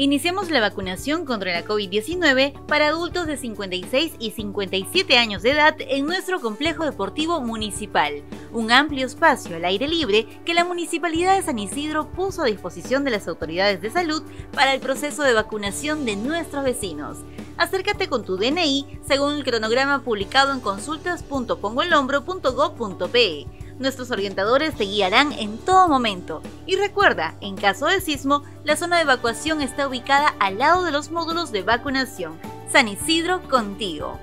Iniciamos la vacunación contra la COVID-19 para adultos de 56 y 57 años de edad en nuestro complejo deportivo municipal, un amplio espacio al aire libre que la Municipalidad de San Isidro puso a disposición de las autoridades de salud para el proceso de vacunación de nuestros vecinos. Acércate con tu DNI según el cronograma publicado en consultas.pongoelombro.gov.pe Nuestros orientadores te guiarán en todo momento. Y recuerda, en caso de sismo, la zona de evacuación está ubicada al lado de los módulos de vacunación. San Isidro contigo.